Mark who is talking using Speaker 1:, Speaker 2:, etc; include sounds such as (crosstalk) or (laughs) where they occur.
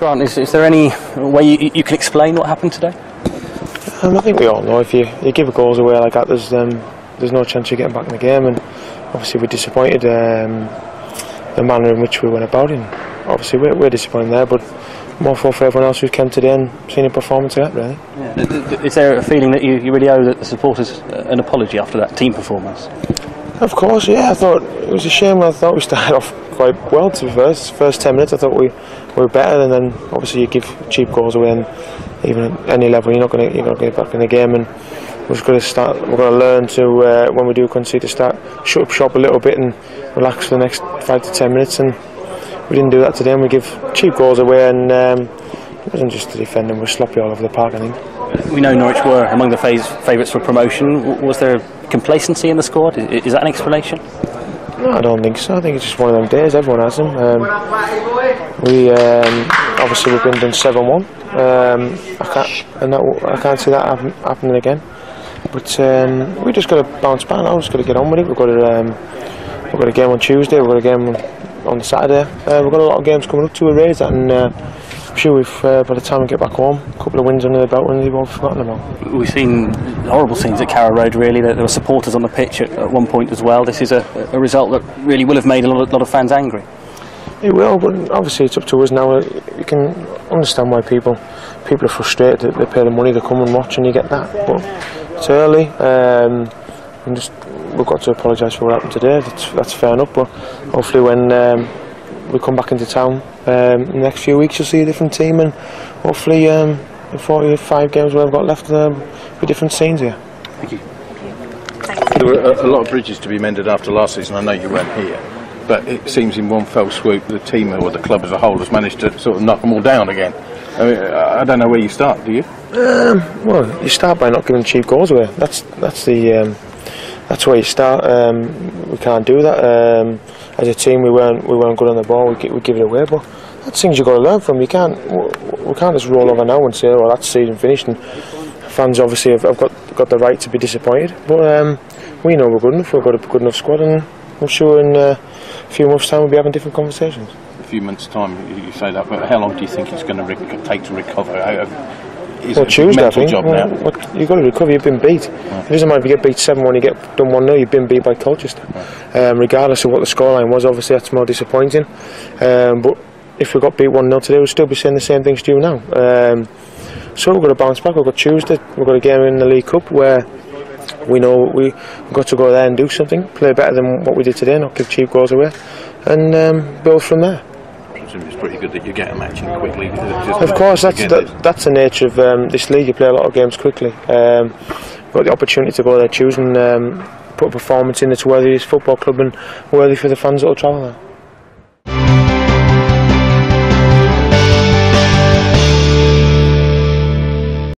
Speaker 1: Grant, is, is there any way you, you can explain what happened today?
Speaker 2: Um, I think we all know if you, you give goals away like that, there's um, there's no chance of getting back in the game, and obviously we're disappointed um, the manner in which we went about it. Obviously we're, we're disappointed there, but more for for everyone else who came today and seen a performance like that, really.
Speaker 1: Is there a feeling that you, you really owe the supporters an apology after that team performance?
Speaker 2: Of course, yeah. I thought it was a shame. I thought we started (laughs) off quite well. To be first, first ten minutes, I thought we were better, and then obviously you give cheap goals away, and even at any level, you're not going to you're not going to get back in the game. And we're going to start. We're going to learn to uh, when we do concede to start shut up shop a little bit and relax for the next five to ten minutes. And we didn't do that today, and we give cheap goals away, and um, it wasn't just the defending. We're sloppy all over the park. I think.
Speaker 1: We know Norwich were among the favourites for promotion. Was there complacency in the squad? Is, that an explanation?
Speaker 2: No, I don't think so. I think it's just one of them days. Everyone has them. Um, we um, obviously we've been done seven one. Um, I can't and that, I can't see that happen, happening again. But um, we just got to bounce back now. Just got to get on with it. We've got a um, we've got a game on Tuesday. We've got a game on, Saturday. Uh, we've got a lot of games coming up to that, and uh, I'm sure we've uh, by the time we get back home, a couple of wins under the belt, and they've all forgotten about.
Speaker 1: We've seen horrible scenes at Carrow Road, really. There there were supporters on the pitch at, at one point as well. This is a, a result that really will have made a lot of, lot of fans angry.
Speaker 2: It will, but obviously it's up to us now. You can understand why people people are frustrated that they pay the money to come and watch, and you get that. But it's early, um, and just we've got to apologise for what happened today. That's, that's fair enough. But hopefully, when um, we come back into town um, in the next few weeks, you'll see a different team, and hopefully, um, in 45 games we've got left, um, be different scenes here.
Speaker 1: Thank you.
Speaker 3: There were a, a lot of bridges to be mended after last season. I know you weren't here, but it seems in one fell swoop the team or the club as a whole has managed to sort of knock them all down again. I mean, I I don't know where you start. Do you?
Speaker 2: Well, you start by not giving cheap goals away. That's that's the um, that's where you start. Um, we can't do that. As a team, we weren't we weren't good on the ball. We, we give it away, but that's things you've got to learn from. You can't we- can't just roll over now and say, well, that's season finished." And fans obviously have, have got got the right to be disappointed, but um, we know we're good enough. We've got a good enough squad, and I'm sure in uh, a few months' time we'll be having different conversations.
Speaker 3: A few months' time, you say that, but how long do you think it's going to take to recover? How-
Speaker 2: Well, Tuesday, I think.
Speaker 3: job
Speaker 2: Well,
Speaker 3: now?
Speaker 2: what- you've got to recover. You've been beat. It doesn't matter if you get beat seven one. You get done one 0 You've been beat by Colchester. Um, regardless of what the scoreline was, obviously that's more disappointing. Um, but if we got beat one 0 today, we'd still be saying the same things to you now. Um, so we've got to bounce back. We've got Tuesday. We've got a game in the League Cup where we know we, we've got to go there and do something, play better than what we did today, not give cheap goals away, and um, build from there.
Speaker 3: It's pretty good that you get a match in quickly.
Speaker 2: Of course, that's that, that's the nature of um, this league. You play a lot of games quickly. Um, got the opportunity to go there, choose and um, put a performance in that's worthy of this football club and worthy for the fans that will travel there.